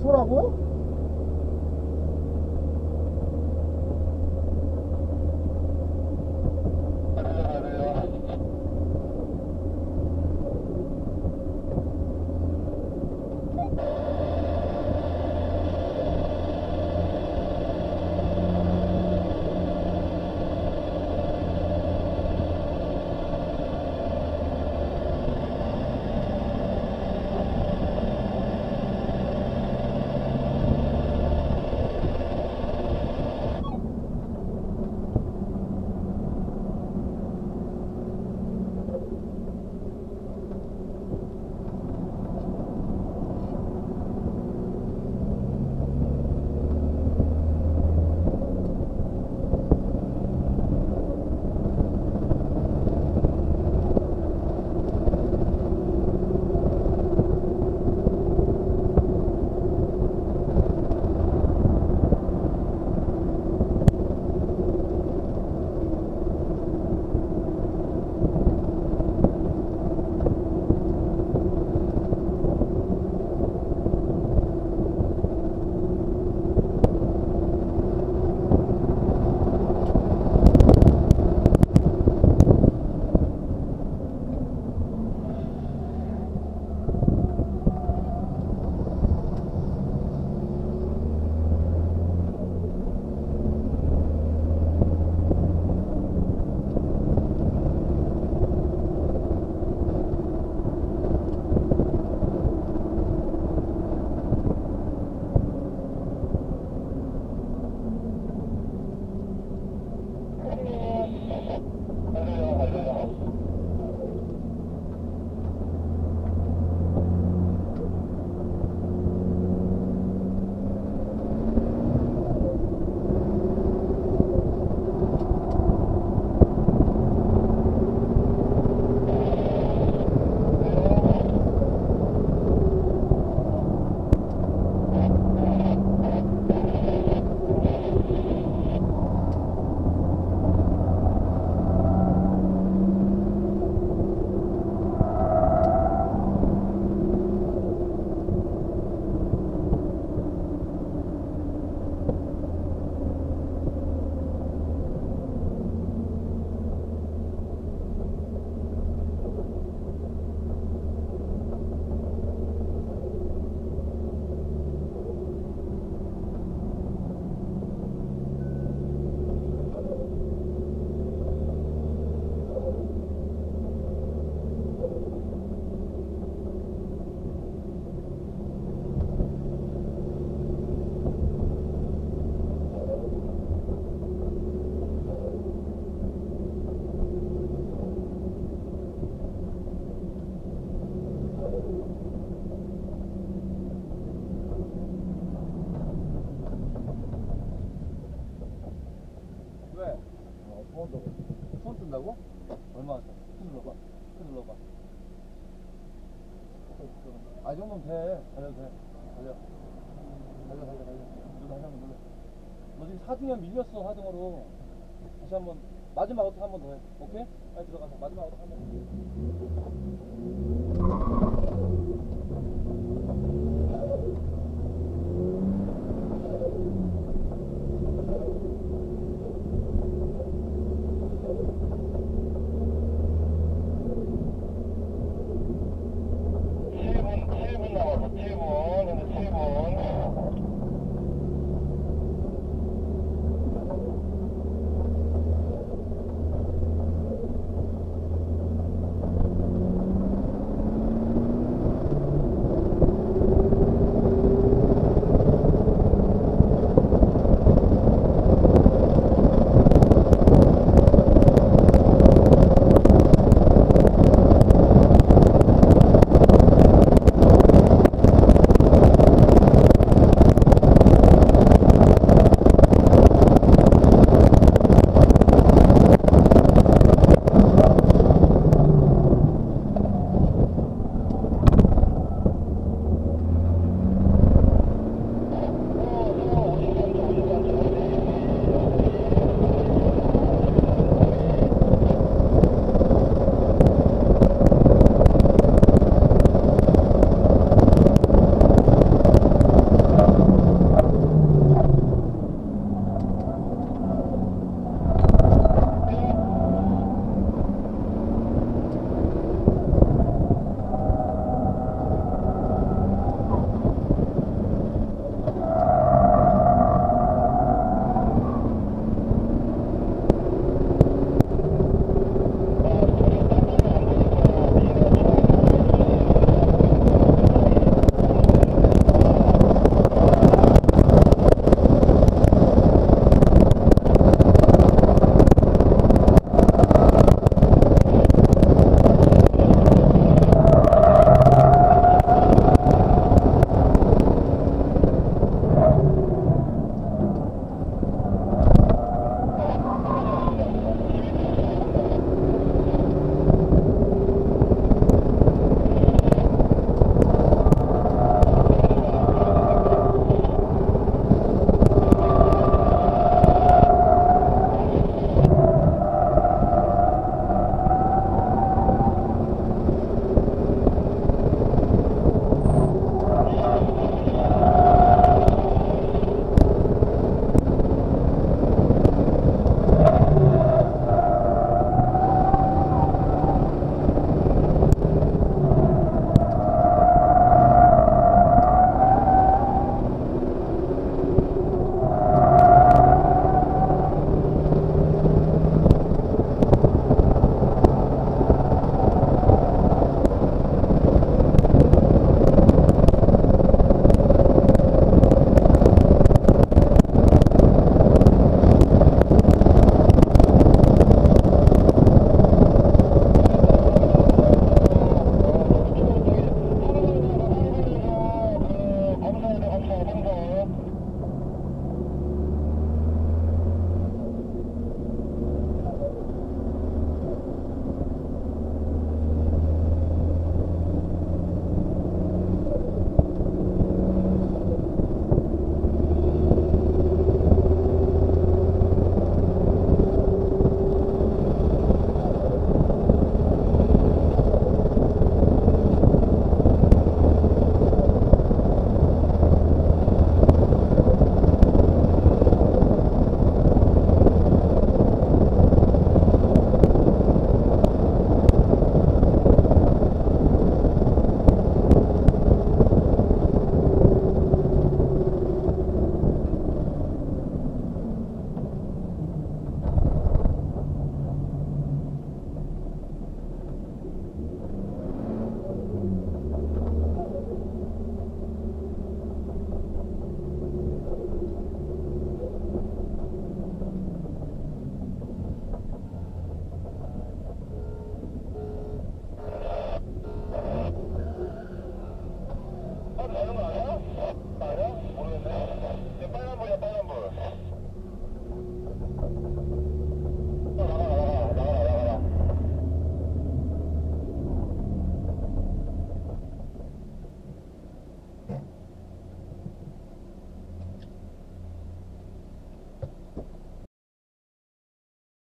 초라고? 정도면 돼. 달려도 돼. 달려. 달려, 달려, 달려. 눌러, 다시 한번 눌러. 너 지금 4등이면 밀렸어, 4등으로. 다시 한 번, 마지막 어떻게 한 번 더 해. 오케이? 빨리 들어가서 마지막 어떻게 한 번.